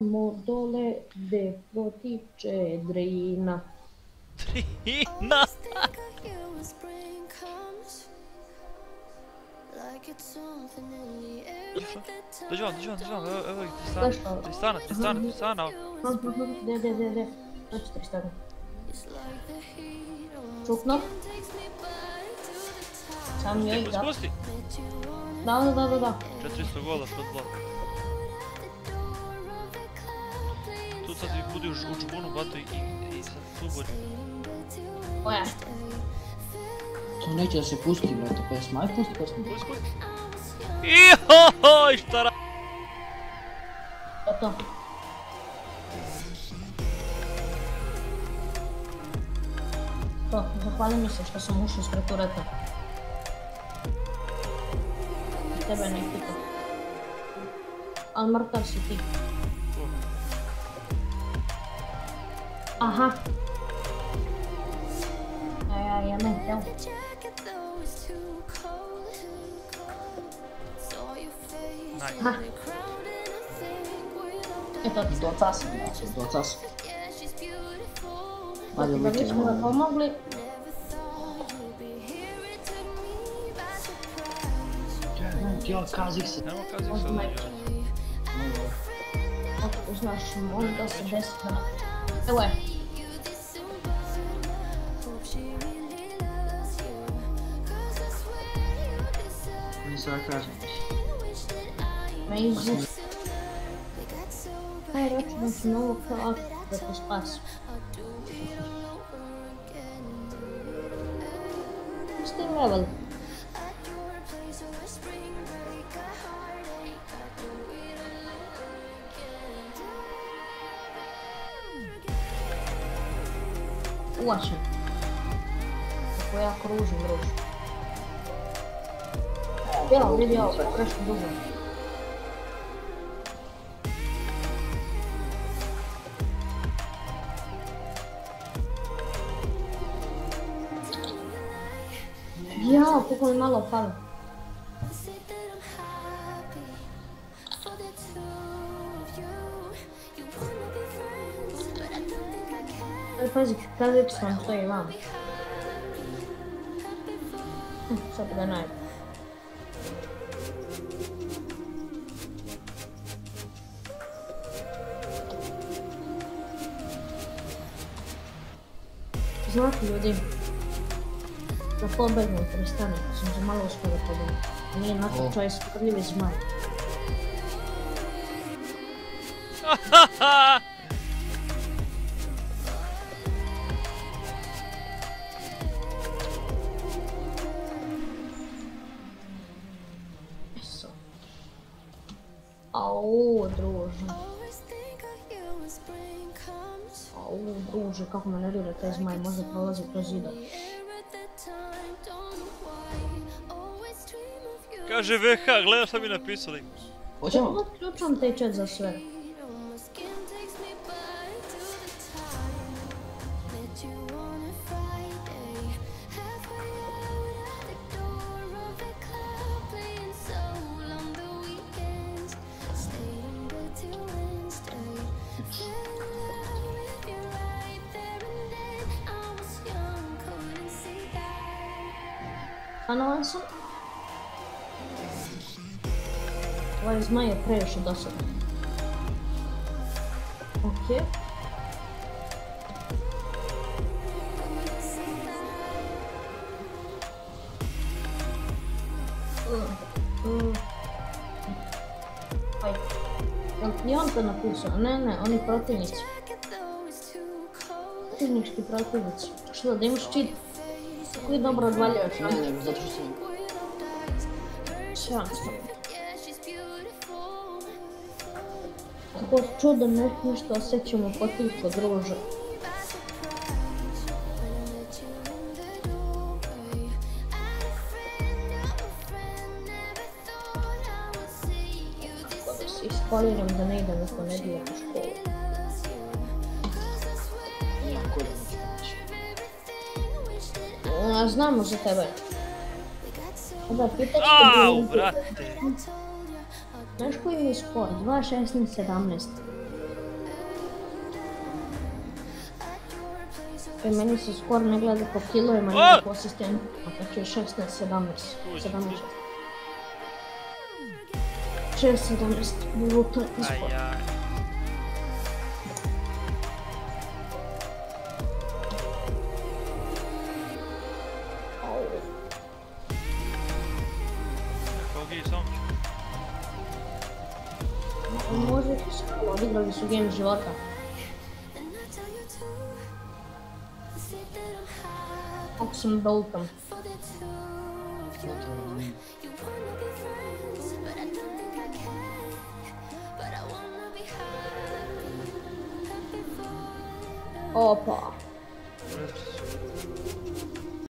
Mo dole gde protiče drina. Trina! Dođi vam, dođi vam, dođi vam, evo, evo ih? Tristana, Tristana, Tristana, De, de, de, de. Znači Tristana. Čupno. Sam joj da. Spusti! Da, da, da, da. 400 gola, shot block. Budi u u džbunu, bato i, i, tu bolje. Koja? To neće da se pusti, brate, pesma. Aj pusti pesmu. Pusti, pusti. Ihohoj, šta ra... To to. Zahvaljujem mi se što sam ušao ispred tureta. I tebe ne pita. Al mrtav si ti. Aham. Ai, ai, é ama então. Ah. Eu tô desdotaço, né? desdotaço. Valeu, muito bom. Aqui é uma casa que você... É uma casa que você... se. Nemo kazi se Uzmaj. ovdje. Ako znaš, možda se desi da... Evo je. Ne sad kažem. Amazing. Aj, računam ću novo kao da te spasim. Isti level. Uvačen. Kako ja kružim, druže. Evo, vidi ovo, prešlo dugo. Ja, koliko mi malo fali. Ali pazi, kazić sam stoji vam. Hm, Sad ga najdem. Znate ljudi, da pobegnem prestane, sam se malo uspio da pobegnem. Nije natrčao je skrljivi zmaj. Eso. Au, druže. Au, druže, kako me nervira taj zmaj, možda prolazi kroz zidove. Kaže VH, gledaj šta mi napisali. Hoćemo? Odključam taj chat za sve. Stanovan sam. Ovaj zmaj je previše dosadan. Okej. Jel Nije on to napisao? Ne, ne, oni protivnici. Protivnički protivnici. Što da imaš čit? Kako je dobro odvaljuješ? Ne, ne, ne, zato što sam... Sve vam stavim. Kako čudno ne, nešto osjećamo potiljko druže. Kako a znamo za tebe. Da, pitaš te Au, brate. Znaš koji mi je skor? 2, 16, 17. Jer meni se skor ne gleda po kilovima, nego po asistentu. Znači 16, 17, 17. 6, 17, brutalni skor. Ajaj. odigrali su game života. Kako sam da lutam. Opa. Opa.